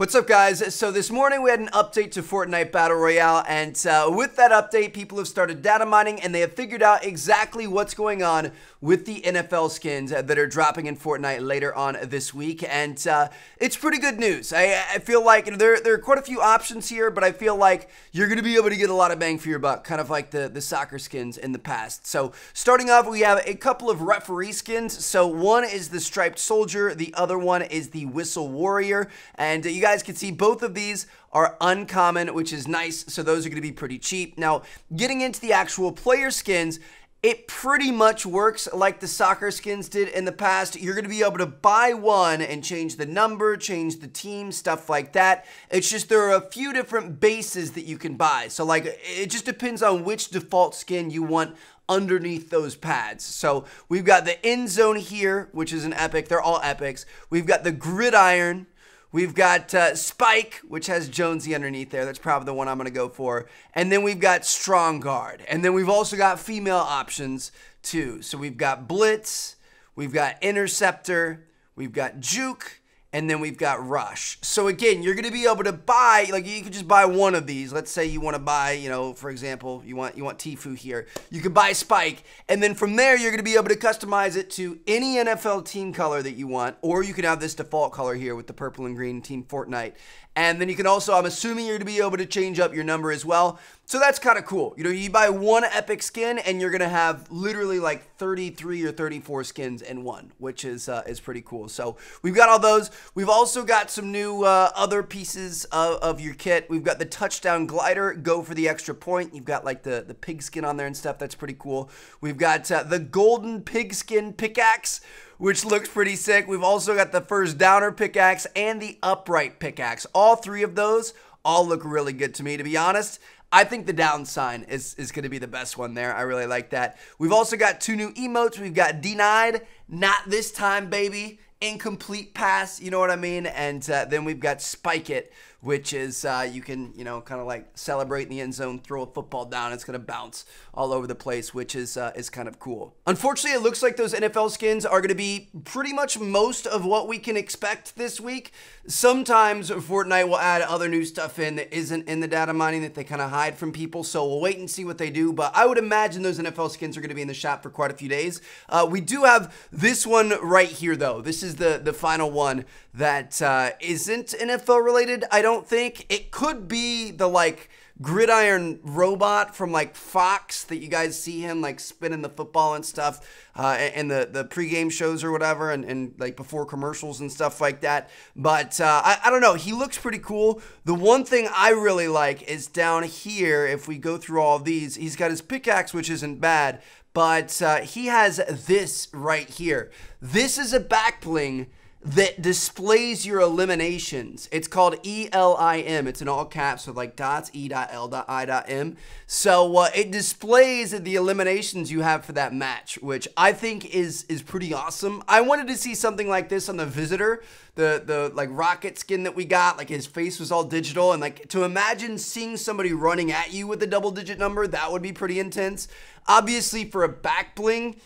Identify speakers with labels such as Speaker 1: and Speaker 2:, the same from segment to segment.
Speaker 1: What's up, guys? So this morning we had an update to Fortnite Battle Royale, and uh, with that update, people have started data mining and they have figured out exactly what's going on with the NFL skins that are dropping in Fortnite later on this week, and uh, it's pretty good news. I, I feel like you know, there, there are quite a few options here, but I feel like you're going to be able to get a lot of bang for your buck, kind of like the, the soccer skins in the past. So starting off, we have a couple of referee skins. So one is the Striped Soldier, the other one is the Whistle Warrior, and uh, you guys guys can see both of these are uncommon, which is nice. So those are going to be pretty cheap. Now, getting into the actual player skins, it pretty much works like the soccer skins did in the past. You're going to be able to buy one and change the number, change the team, stuff like that. It's just there are a few different bases that you can buy. So like it just depends on which default skin you want underneath those pads. So we've got the end zone here, which is an epic. They're all epics. We've got the gridiron, We've got uh, Spike, which has Jonesy underneath there. That's probably the one I'm going to go for. And then we've got Strong Guard. And then we've also got female options too. So we've got Blitz, we've got Interceptor, we've got Juke, and then we've got Rush. So again, you're going to be able to buy like you could just buy one of these. Let's say you want to buy, you know, for example, you want you want Tfue here. You could buy Spike, and then from there you're going to be able to customize it to any NFL team color that you want, or you can have this default color here with the purple and green Team Fortnite. And then you can also, I'm assuming you're going to be able to change up your number as well. So that's kind of cool. You know, you buy one epic skin and you're going to have literally like 33 or 34 skins in one, which is uh, is pretty cool. So we've got all those. We've also got some new uh, other pieces of, of your kit. We've got the touchdown glider, go for the extra point. You've got like the, the pig skin on there and stuff. That's pretty cool. We've got uh, the golden pigskin pickaxe which looks pretty sick. We've also got the first downer pickaxe and the upright pickaxe. All three of those all look really good to me, to be honest. I think the down sign is, is going to be the best one there. I really like that. We've also got two new emotes. We've got denied, not this time, baby. Incomplete pass, you know what I mean? And uh, then we've got spike it, which is uh, you can, you know, kind of like celebrate in the end zone, throw a football down. It's going to bounce all over the place, which is uh, is kind of cool. Unfortunately, it looks like those NFL skins are going to be pretty much most of what we can expect this week. Sometimes Fortnite will add other new stuff in that isn't in the data mining that they kind of hide from people. So we'll wait and see what they do. But I would imagine those NFL skins are going to be in the shop for quite a few days. Uh, we do have this one right here, though. This is the, the final one that uh, not NFL related, I don't think. It could be the like gridiron robot from like Fox that you guys see him like spinning the football and stuff uh, in the, the pregame shows or whatever and, and like before commercials and stuff like that. But uh, I, I don't know. He looks pretty cool. The one thing I really like is down here, if we go through all these, he's got his pickaxe, which isn't bad, but uh, he has this right here. This is a back bling that displays your eliminations. It's called ELIM. It's in all caps with like dots, E.L.I.M. So uh, it displays the eliminations you have for that match, which I think is is pretty awesome. I wanted to see something like this on the Visitor, the the like rocket skin that we got. Like his face was all digital, and like to imagine seeing somebody running at you with a double digit number, that would be pretty intense. Obviously, for a back bling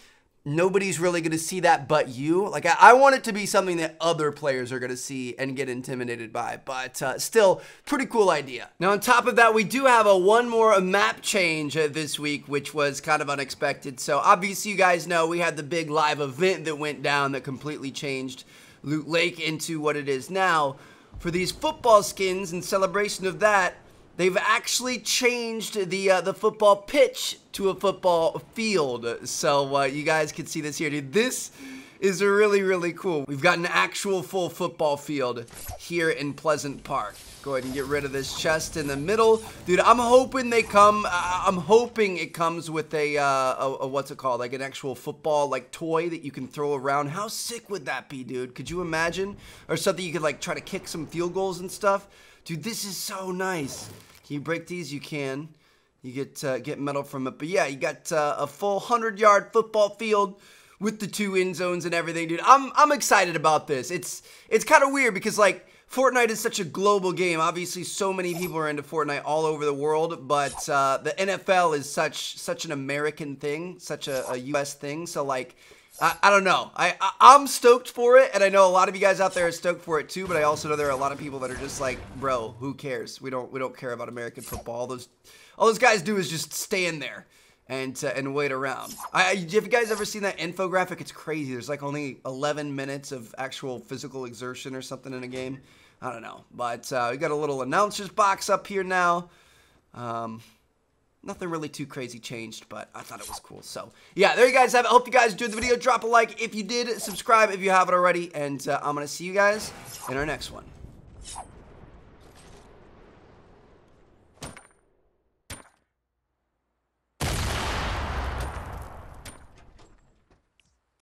Speaker 1: nobody's really going to see that but you. Like, I, I, want it to be something that other players are going to see and get intimidated by, but uh, still, pretty cool idea. Now, on top of that, we do have a one more map change uh, this week, which was kind of unexpected. So, obviously, you guys know we had the big live event that went down that completely changed Loot Lake into what it is now. For these football skins, in celebration of that, They've actually changed the uh, the football pitch to a football field. So uh, you guys can see this here, dude. This is really, really cool. We've got an actual full football field here in Pleasant Park. Go ahead and get rid of this chest in the middle. Dude, I'm hoping they come, uh, I'm hoping it comes with a, uh, a, a, what's it called? Like an actual football, like toy that you can throw around. How sick would that be, dude? Could you imagine? Or something you could like try to kick some field goals and stuff. Dude, this is so nice. Can you break these? You can. You get uh, get metal from it. But yeah, you got uh, a full 100-yard football field with the two end zones and everything, dude. I'm I'm excited about this. It's it's kind of weird because like Fortnite is such a global game. Obviously, so many people are into Fortnite all over the world, but uh, the NFL is such such an American thing, such a, a U.S. thing. So like, I, I don't know. I, I am stoked for it, and I know a lot of you guys out there are stoked for it too. But I also know there are a lot of people that are just like, bro, who cares? We don't we don't care about American football. All those all those guys do is just stand there and and wait around. I, have you guys ever seen that infographic? It's crazy. There's like only 11 minutes of actual physical exertion or something in a game. I don't know, but uh, we got a little announcers box up here now. Um, nothing really too crazy changed, but I thought it was cool. So, yeah, there you guys have it. Hope you guys enjoyed the video. Drop a like if you did. Subscribe if you haven't already. And uh, I'm going to see you guys in our next one.